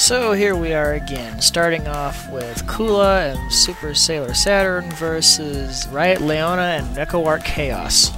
So here we are again, starting off with Kula and Super Sailor Saturn versus Riot Leona and Neko-Arc Chaos.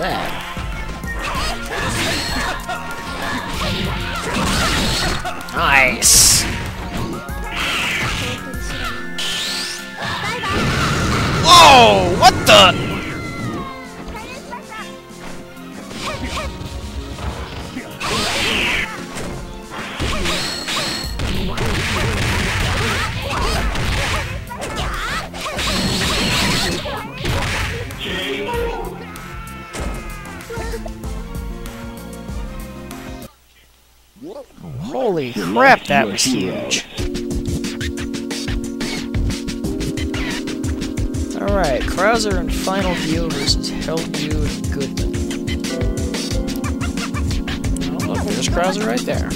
What? Nice. Whoa! What the? Crap, that was huge. Alright, Krauser and Final View versus Hellview and Goodman. Oh, look, there's Krauser right there.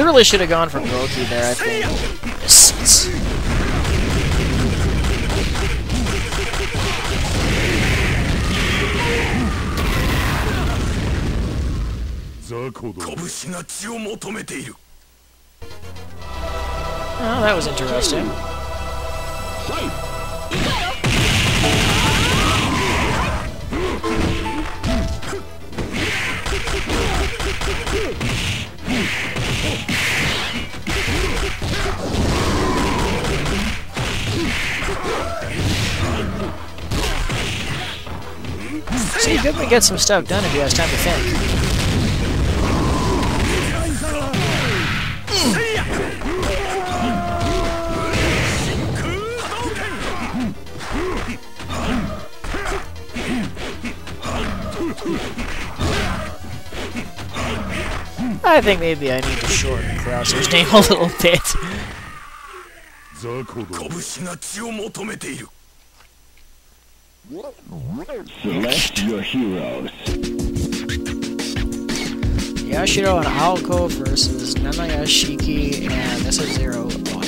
They really should have gone for Goki there, I think. Mists. Oh, that was interesting. See, Goodman gets some stuff done if he has time to think. I think maybe I need to shorten Krauser's name a little bit. Select your heroes. Yashiro and Aoko versus Nanaya Shiki and SR0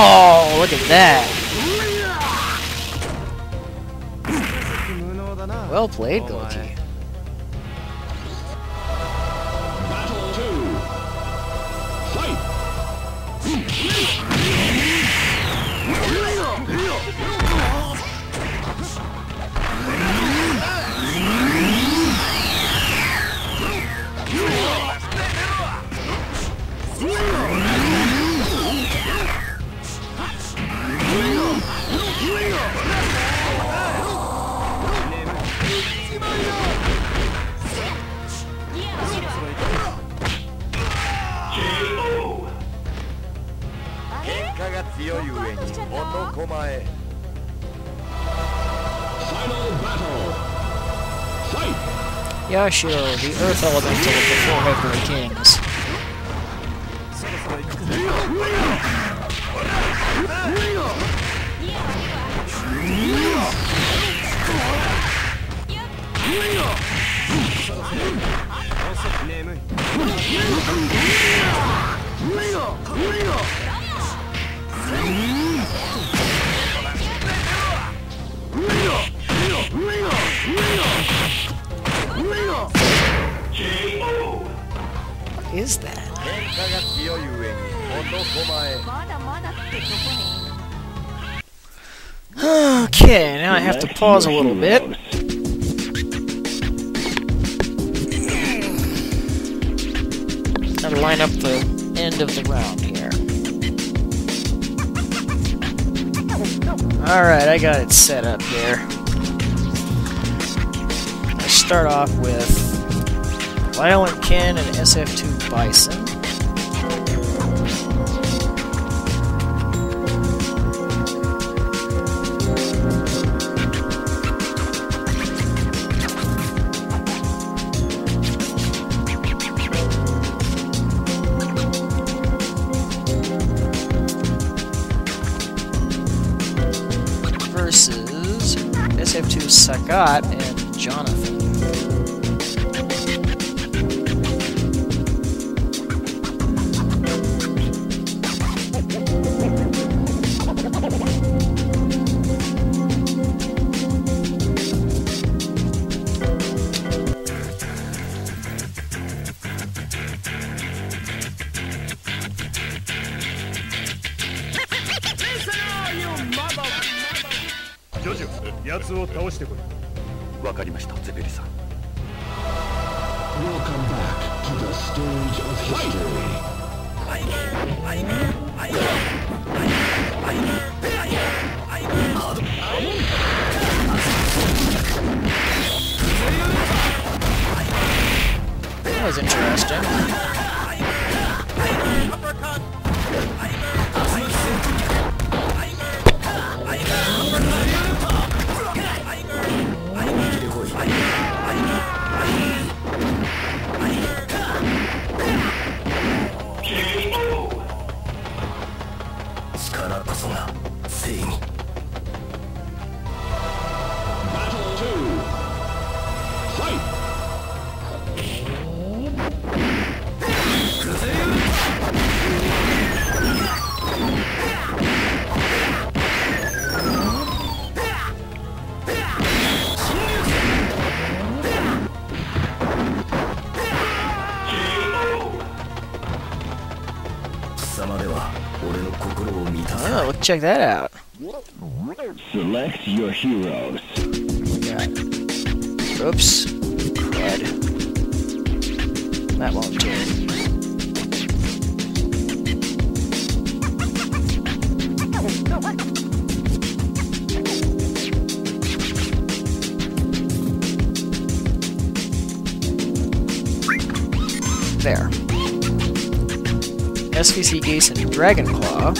Oh, look at that! Well played. Battle Final battle. Fight! Yashiro, the Earth Elemental of the Four Heavenly Kings. KO. What is that? Okay, now I have to pause a little bit. And line up the end of the round here. Alright, I got it set up here. I start off with Violent Ken and SF2 Bison. versus SF2 Sagat and Jonathan.「奴を倒してこいわかりましたゼベリさん Welcome back to the stage of history ファイナーファイナーファイナーファイナーファイナーファイナーファイナーファイナー That was interesting. Check that out. Select your heroes. Got Oops. Crud. That won't do. There. SVC Geese and Dragon Claw.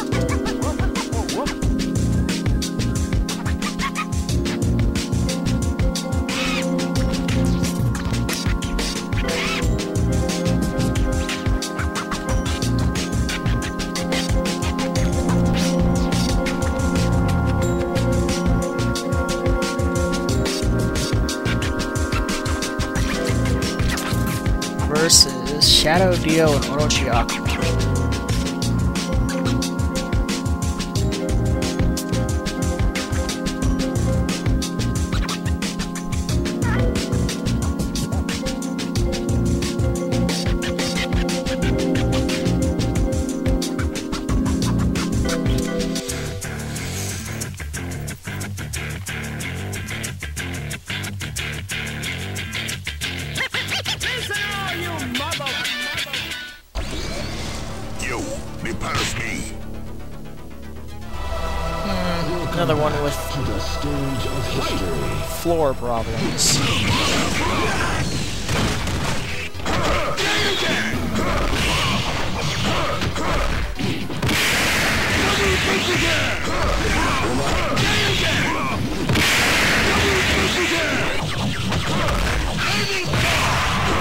Versus Shadow Dio and Orochiaku. You,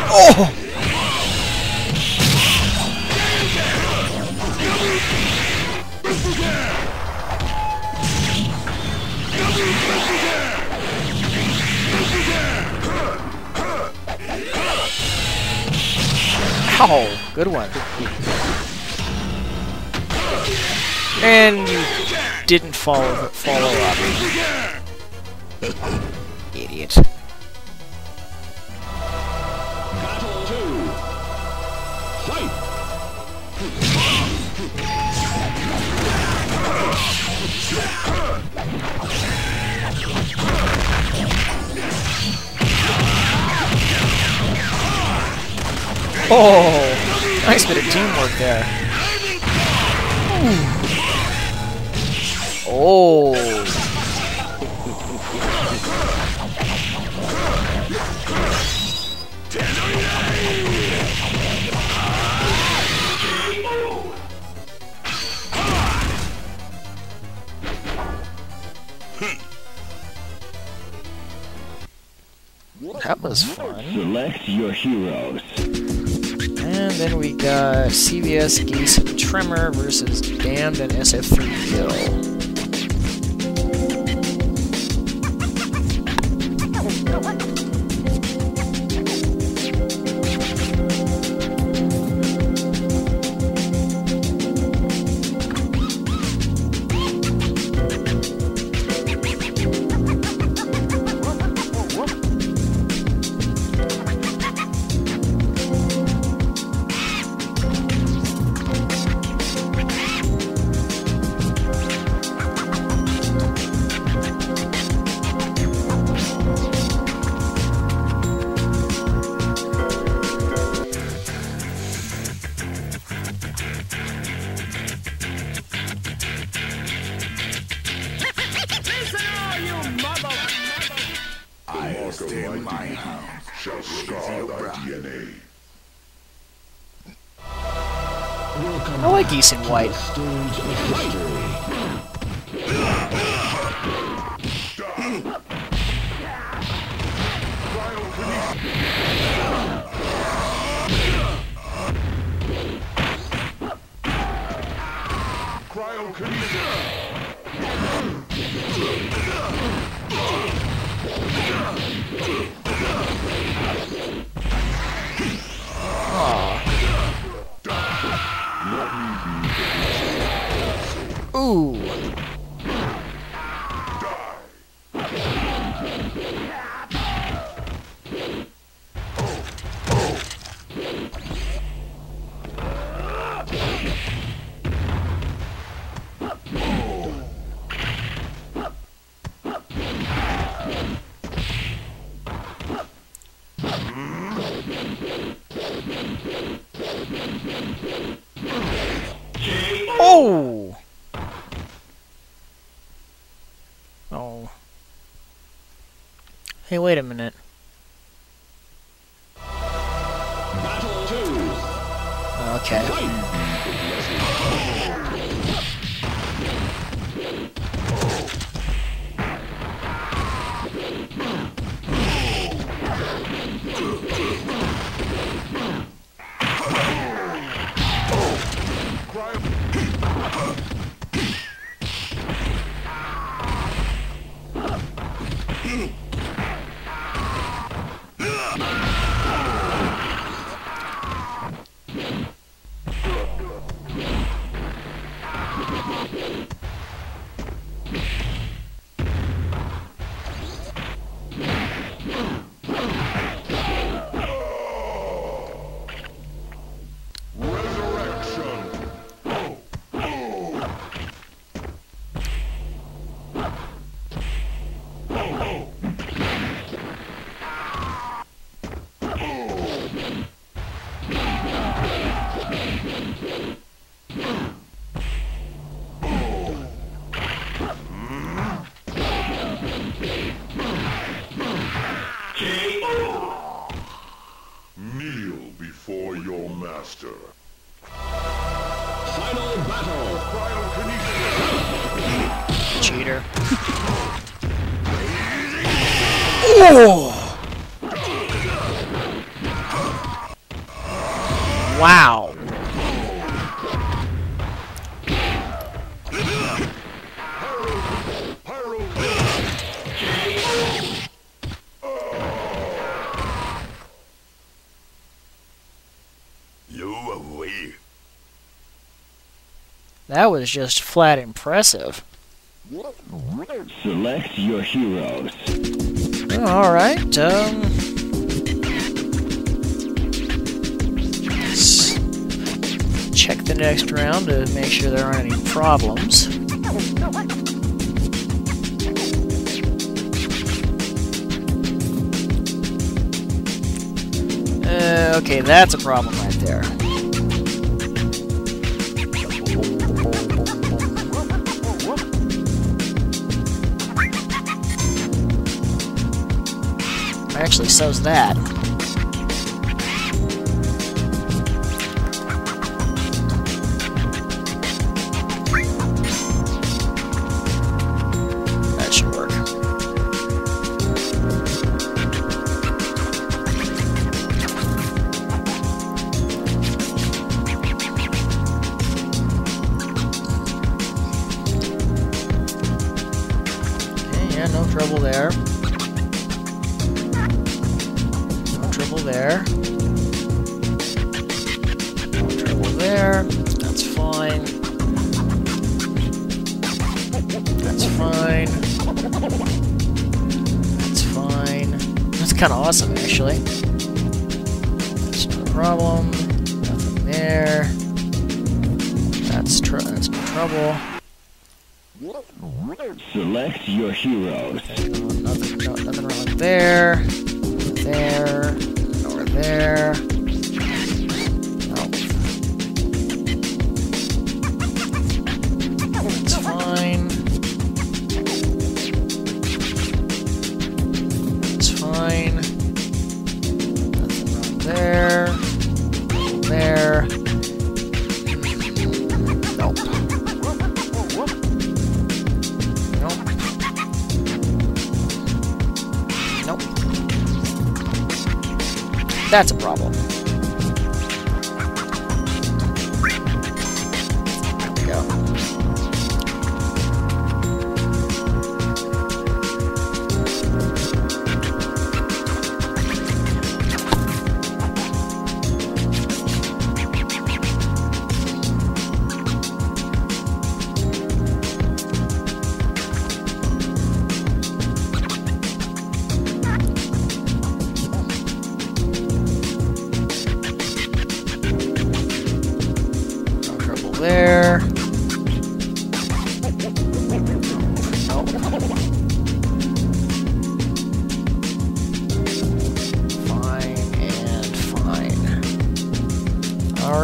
Oh! Ow! Good one. And didn't follow follow up. Idiot. Oh! Nice bit of teamwork there. Oh! That was fun. Select your heroes. Then we got CVS Geese Tremor versus Damned and SF3 Gill. Extend my hand. Shall scar thy DNA. Welcome I like Geese in White. stage of history. Ooh! Oh! Oh. Wait a minute. That was just flat impressive. Select your heroes. Alright, um. let's Check the next round to make sure there aren't any problems. Uh, okay, that's a problem right there. Actually, so's that. That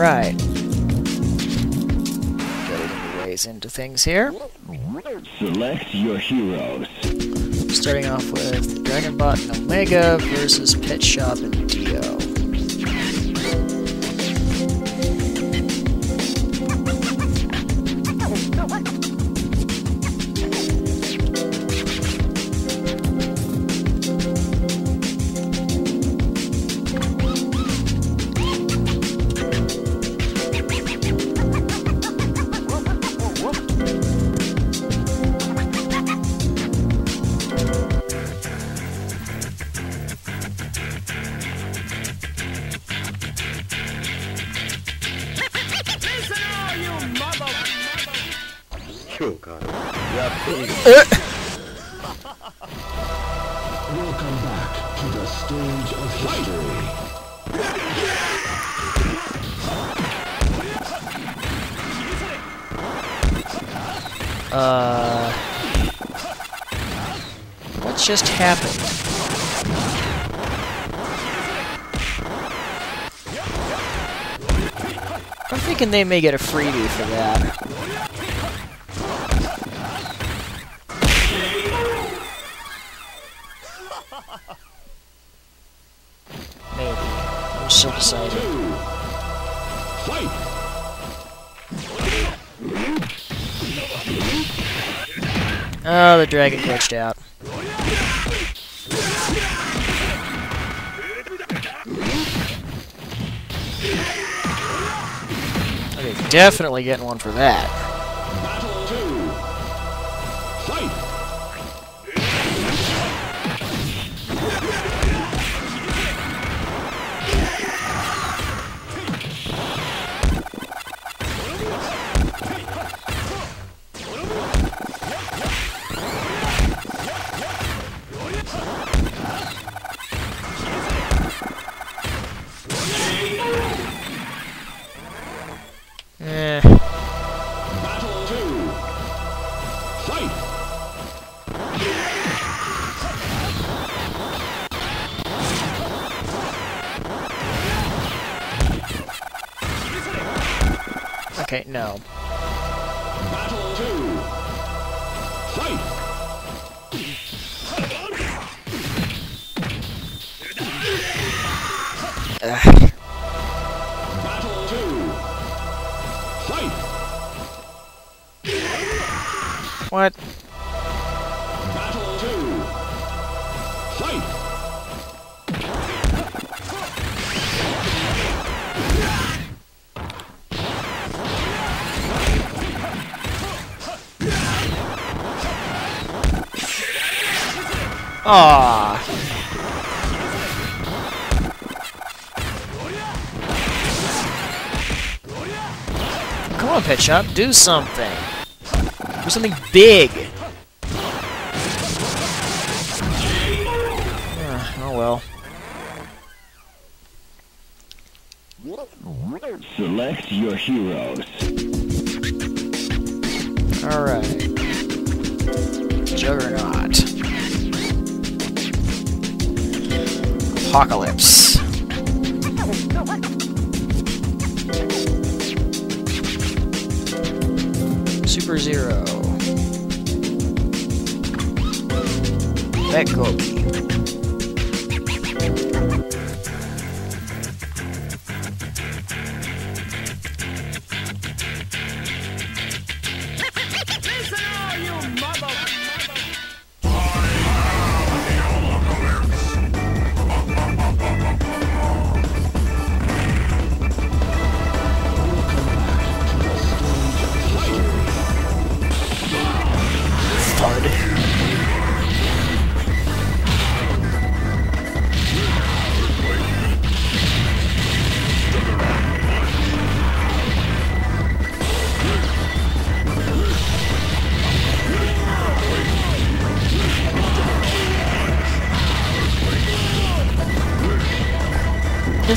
Alright. Getting ways into things here. Select your heroes. Starting off with Dragonbot and Omega versus Pet Shop and Welcome back to the stage of history. Uh... What just happened? I'm thinking they may get a freebie for that. Oh, the dragon glitched out. Okay, definitely getting one for that. No. Aw. Come on, Pet Shop, do something. Do something big.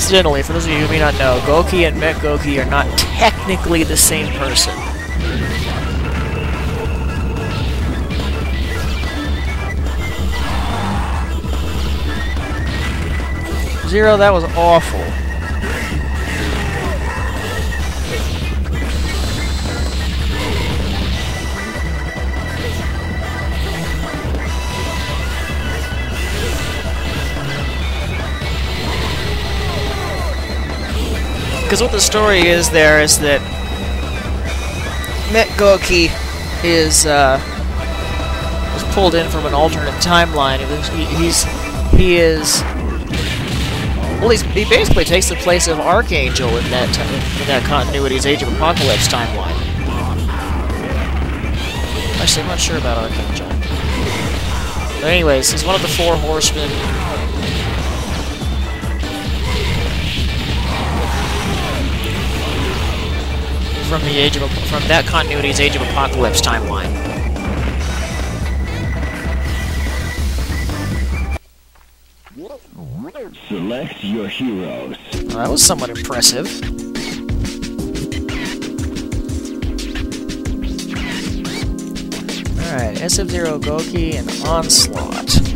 Incidentally, for those of you who may not know, Goki and Mech Goki are not technically the same person. Zero, that was awful. Because what the story is there is that Mech Goki is uh, was pulled in from an alternate timeline. He- He's he is well, he's, he basically takes the place of Archangel in that in that continuity's Age of Apocalypse timeline. Actually, I'm not sure about Archangel. But anyways, he's one of the four horsemen. From the Age of from that continuity's Age of Apocalypse timeline. Select your heroes. Well, that was somewhat impressive. Alright, SF-Zero Goki and Onslaught.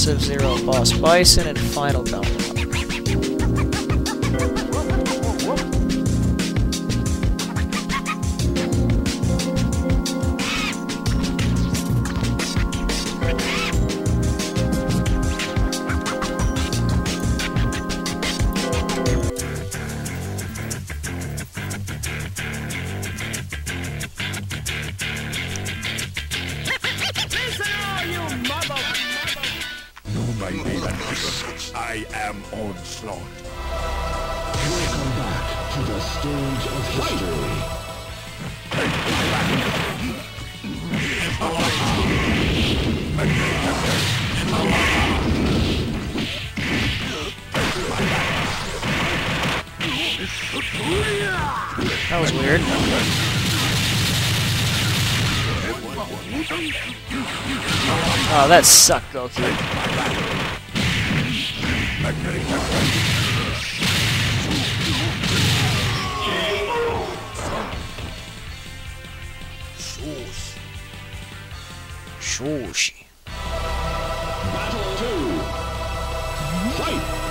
Versus SF-Zero Boss Bison and Final Belmont. Weird. Oh, that sucked, Goku. Shoshi. Battle two. Fight!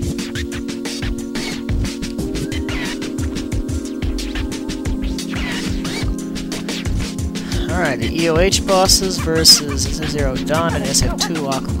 Alright, the EOH bosses versus Zero Dawn and SF2 Aqua.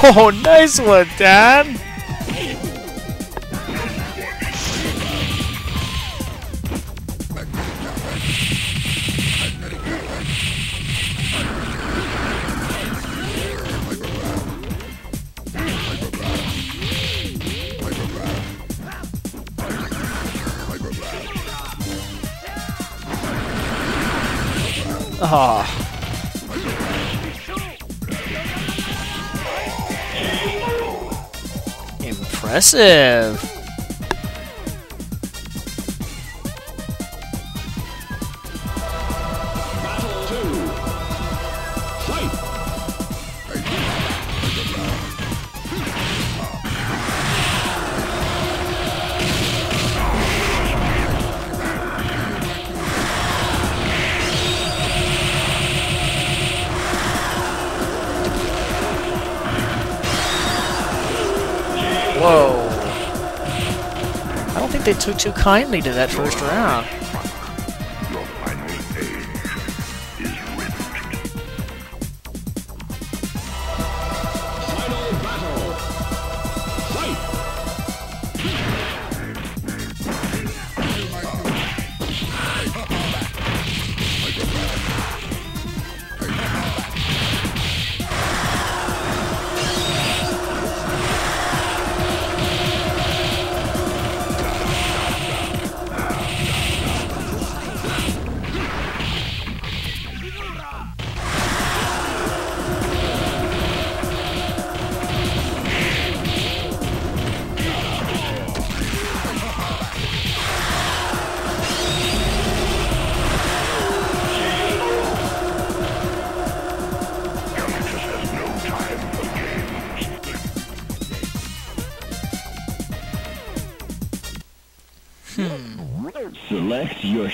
Oh, nice one, Dan! Impressive. Too kindly to that first round.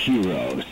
Heroes.